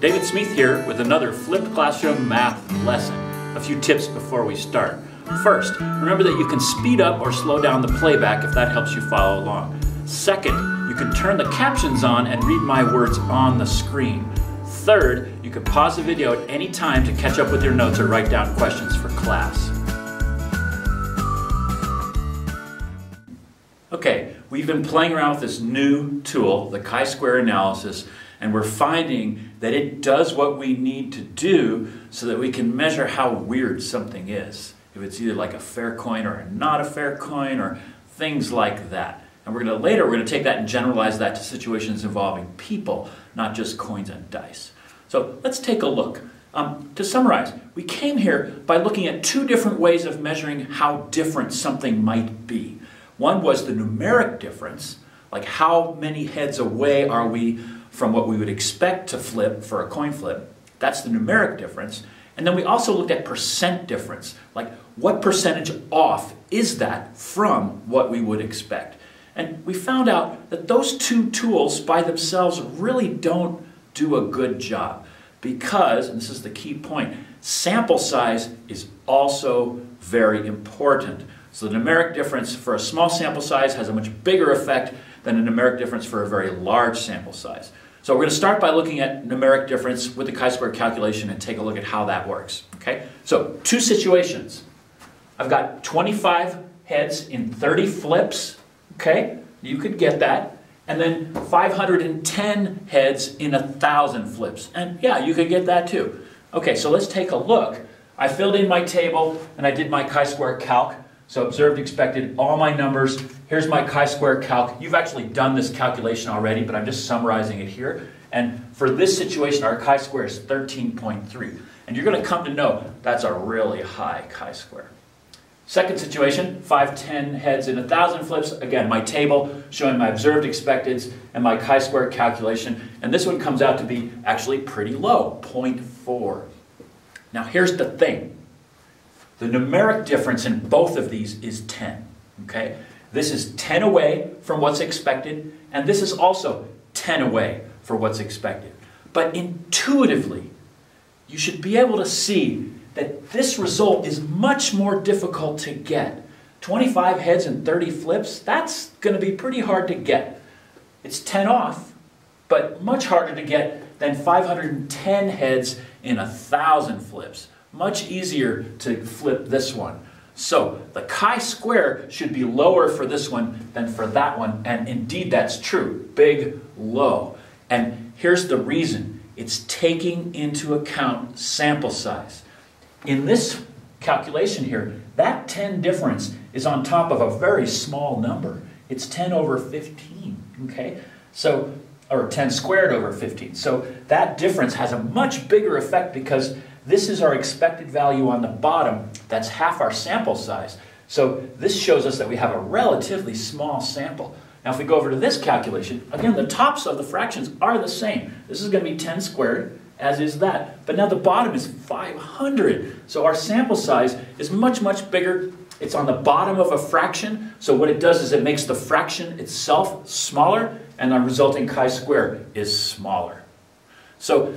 David Smeeth here with another flipped classroom math lesson. A few tips before we start. First, remember that you can speed up or slow down the playback if that helps you follow along. Second, you can turn the captions on and read my words on the screen. Third, you can pause the video at any time to catch up with your notes or write down questions for class. Okay, we've been playing around with this new tool, the chi-square analysis, and we're finding that it does what we need to do so that we can measure how weird something is. If it's either like a fair coin or not a fair coin or things like that. And we're going to later we're going to take that and generalize that to situations involving people, not just coins and dice. So let's take a look. Um, to summarize, we came here by looking at two different ways of measuring how different something might be. One was the numeric difference, like how many heads away are we from what we would expect to flip for a coin flip. That's the numeric difference. And then we also looked at percent difference, like what percentage off is that from what we would expect. And we found out that those two tools by themselves really don't do a good job because, and this is the key point, sample size is also very important. So the numeric difference for a small sample size has a much bigger effect than a numeric difference for a very large sample size. So we're going to start by looking at numeric difference with the chi-square calculation and take a look at how that works. Okay? So two situations. I've got 25 heads in 30 flips. Okay? You could get that. And then 510 heads in 1,000 flips. And yeah, you could get that too. Okay, so let's take a look. I filled in my table and I did my chi-square calc. So observed, expected, all my numbers. Here's my chi-square calc. You've actually done this calculation already, but I'm just summarizing it here. And for this situation, our chi-square is 13.3. And you're going to come to know that's a really high chi-square. Second situation, 510 heads in 1,000 flips. Again, my table showing my observed expecteds and my chi-square calculation. And this one comes out to be actually pretty low, 0.4. Now here's the thing. The numeric difference in both of these is 10. Okay? This is 10 away from what's expected, and this is also 10 away for what's expected. But intuitively, you should be able to see that this result is much more difficult to get. 25 heads and 30 flips, that's going to be pretty hard to get. It's 10 off, but much harder to get than 510 heads in 1,000 flips. Much easier to flip this one. So the chi-square should be lower for this one than for that one, and indeed that's true. Big, low. And here's the reason. It's taking into account sample size. In this calculation here, that 10 difference is on top of a very small number. It's 10 over 15, okay? So, or 10 squared over 15. So that difference has a much bigger effect because this is our expected value on the bottom. That's half our sample size. So this shows us that we have a relatively small sample. Now if we go over to this calculation, again the tops of the fractions are the same. This is going to be 10 squared, as is that. But now the bottom is 500. So our sample size is much, much bigger. It's on the bottom of a fraction. So what it does is it makes the fraction itself smaller, and the resulting chi-square is smaller. So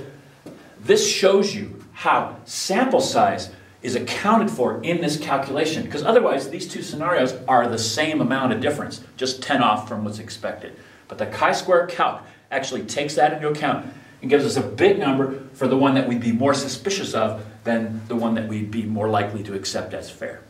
this shows you how sample size is accounted for in this calculation. Because otherwise, these two scenarios are the same amount of difference, just 10 off from what's expected. But the chi-square calc actually takes that into account and gives us a big number for the one that we'd be more suspicious of than the one that we'd be more likely to accept as fair.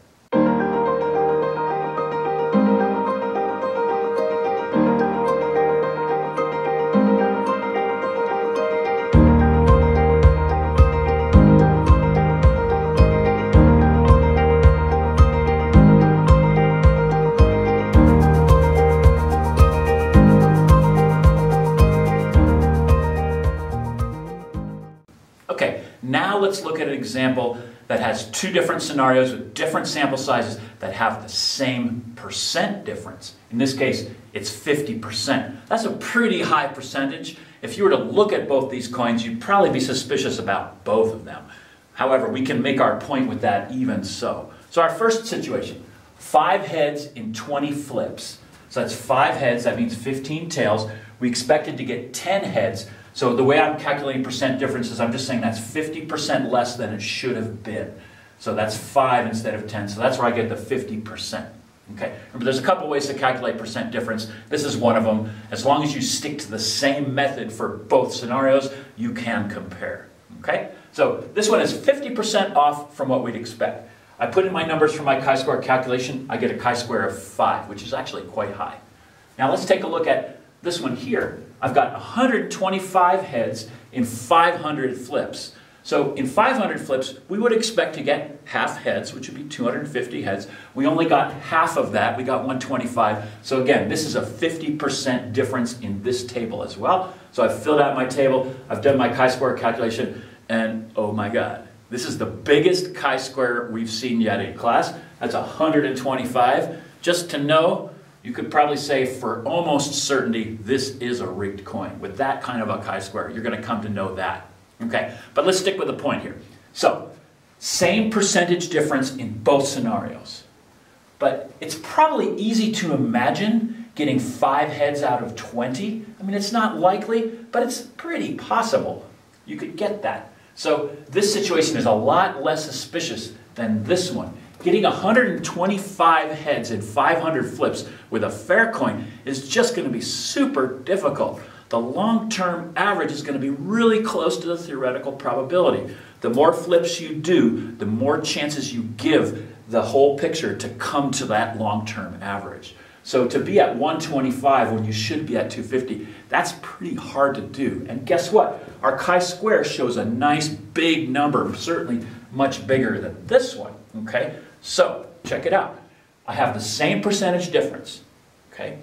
Let's look at an example that has two different scenarios with different sample sizes that have the same percent difference. In this case, it's 50%. That's a pretty high percentage. If you were to look at both these coins, you'd probably be suspicious about both of them. However, we can make our point with that even so. So our first situation, five heads in 20 flips. So that's five heads, that means 15 tails. We expected to get 10 heads, So the way I'm calculating percent difference is I'm just saying that's 50% less than it should have been. So that's 5 instead of 10. So that's where I get the 50%. Okay, remember there's a couple ways to calculate percent difference. This is one of them. As long as you stick to the same method for both scenarios, you can compare. Okay, so this one is 50% off from what we'd expect. I put in my numbers for my chi-square calculation. I get a chi-square of 5, which is actually quite high. Now let's take a look at this one here. I've got 125 heads in 500 flips. So in 500 flips, we would expect to get half heads, which would be 250 heads. We only got half of that. We got 125. So again, this is a 50% difference in this table as well. So I've filled out my table. I've done my chi-square calculation. And oh my God, this is the biggest chi-square we've seen yet in class. That's 125. Just to know, you could probably say for almost certainty, this is a rigged coin. With that kind of a chi-square, you're going to come to know that. Okay, but let's stick with the point here. So, same percentage difference in both scenarios. But it's probably easy to imagine getting five heads out of 20. I mean, it's not likely, but it's pretty possible. You could get that. So, this situation is a lot less suspicious than this one. Getting 125 heads in 500 flips with a fair coin is just going to be super difficult the long term average is going to be really close to the theoretical probability. The more flips you do, the more chances you give the whole picture to come to that long term average. So to be at 125 when you should be at 250, that's pretty hard to do. And guess what? Our chi-square shows a nice big number, certainly much bigger than this one. Okay? So check it out. I have the same percentage difference. Okay?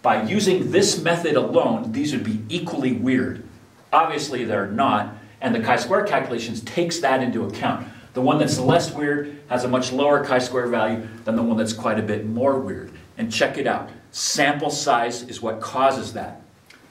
By using this method alone, these would be equally weird. Obviously, they're not, and the chi-square calculations takes that into account. The one that's less weird has a much lower chi-square value than the one that's quite a bit more weird. And check it out. Sample size is what causes that.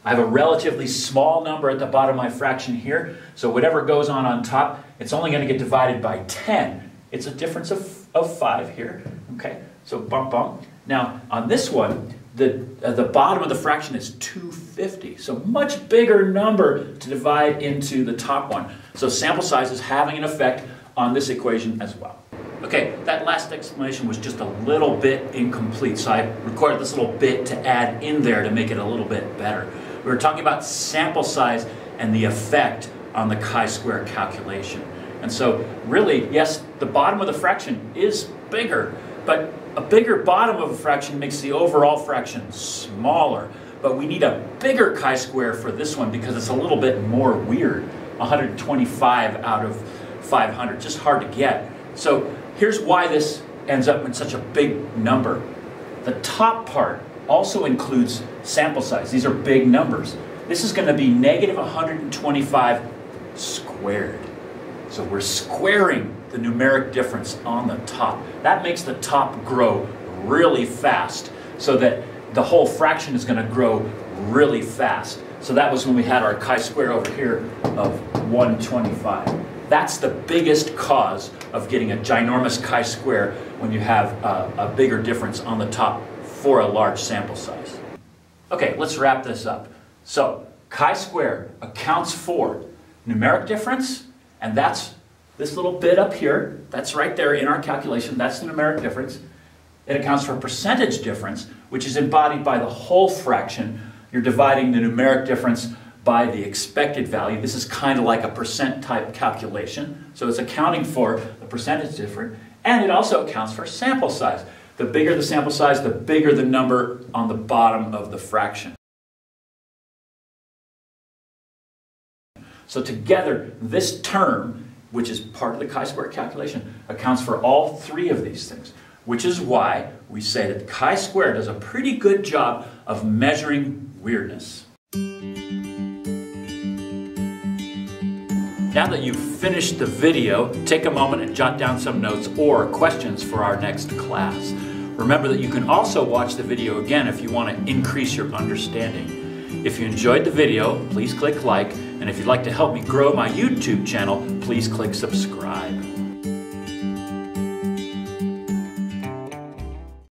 I have a relatively small number at the bottom of my fraction here, so whatever goes on on top, it's only going to get divided by 10. It's a difference of, of 5 here, okay? So bump, bump. Now, on this one, the, uh, the bottom of the fraction is 250. So much bigger number to divide into the top one. So sample size is having an effect on this equation as well. Okay, that last explanation was just a little bit incomplete, so I recorded this little bit to add in there to make it a little bit better. We were talking about sample size and the effect on the chi-square calculation. And so really, yes, the bottom of the fraction is bigger, but a bigger bottom of a fraction makes the overall fraction smaller, but we need a bigger chi-square for this one because it's a little bit more weird. 125 out of 500, just hard to get. So here's why this ends up in such a big number. The top part also includes sample size. These are big numbers. This is going to be negative 125 squared. So we're squaring the numeric difference on the top. That makes the top grow really fast so that the whole fraction is going to grow really fast. So that was when we had our chi-square over here of 125. That's the biggest cause of getting a ginormous chi-square when you have a, a bigger difference on the top for a large sample size. Okay, let's wrap this up. So chi-square accounts for numeric difference, and that's this little bit up here, that's right there in our calculation, that's the numeric difference. It accounts for a percentage difference, which is embodied by the whole fraction. You're dividing the numeric difference by the expected value. This is kind of like a percent type calculation. So it's accounting for the percentage difference. And it also accounts for sample size. The bigger the sample size, the bigger the number on the bottom of the fraction. So together, this term which is part of the chi-square calculation, accounts for all three of these things, which is why we say that chi-square does a pretty good job of measuring weirdness. Now that you've finished the video, take a moment and jot down some notes or questions for our next class. Remember that you can also watch the video again if you want to increase your understanding. If you enjoyed the video, please click like, and if you'd like to help me grow my YouTube channel, please click subscribe.